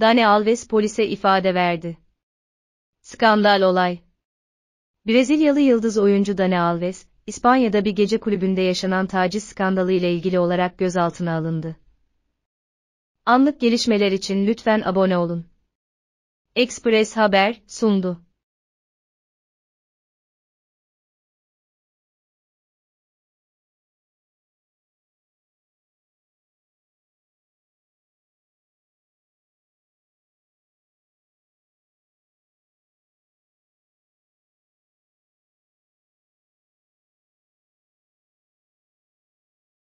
Dani Alves polise ifade verdi. Skandal olay. Brezilyalı yıldız oyuncu Dani Alves, İspanya'da bir gece kulübünde yaşanan taciz skandalı ile ilgili olarak gözaltına alındı. Anlık gelişmeler için lütfen abone olun. Express Haber sundu.